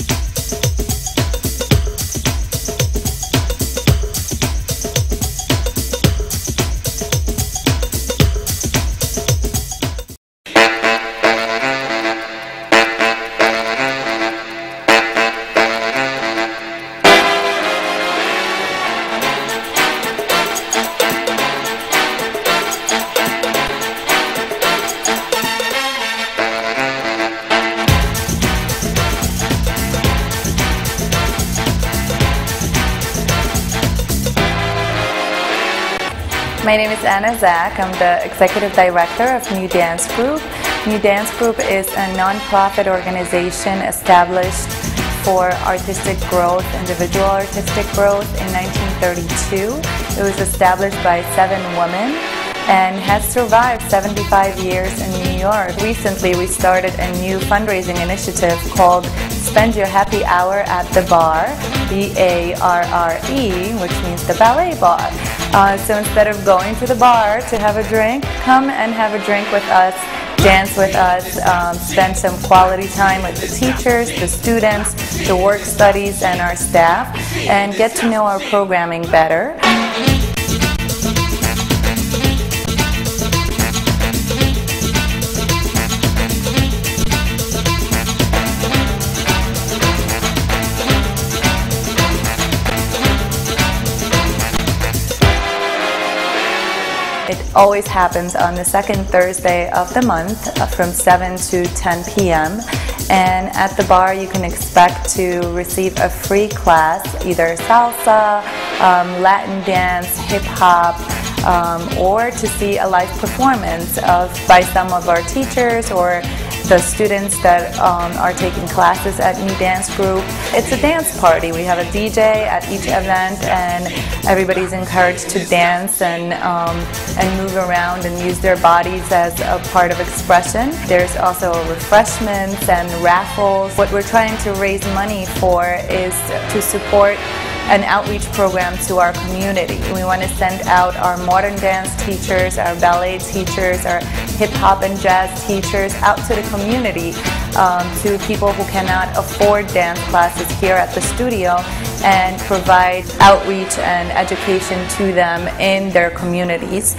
you My name is Anna Zach. I'm the Executive Director of New Dance Group. New Dance Group is a nonprofit organization established for artistic growth, individual artistic growth in 1932. It was established by seven women and has survived 75 years in New York. Recently, we started a new fundraising initiative called Spend Your Happy Hour at the Barre, B-A-R-R-E, which means the ballet barre. Uh, so instead of going to the bar to have a drink, come and have a drink with us, dance with us, um, spend some quality time with the teachers, the students, the work studies, and our staff, and get to know our programming better. It always happens on the second Thursday of the month uh, from 7 to 10 p.m. And at the Barre, you can expect to receive a free class, either salsa, um, Latin dance, hip hop, um, or to see a live performance of by some of our teachers or the students that um, are taking classes at New Dance Group. It's a dance party. We have a DJ at each event, and everybody's encouraged to dance and um, and move around and use their bodies as a part of expression. There's also refreshments and raffles. What we're trying to raise money for is to support an outreach program to our community. We want to send out our modern dance teachers, our ballet teachers, our hip hop and jazz teachers out to the community, um, to people who cannot afford dance classes here at the studio and provide outreach and education to them in their communities.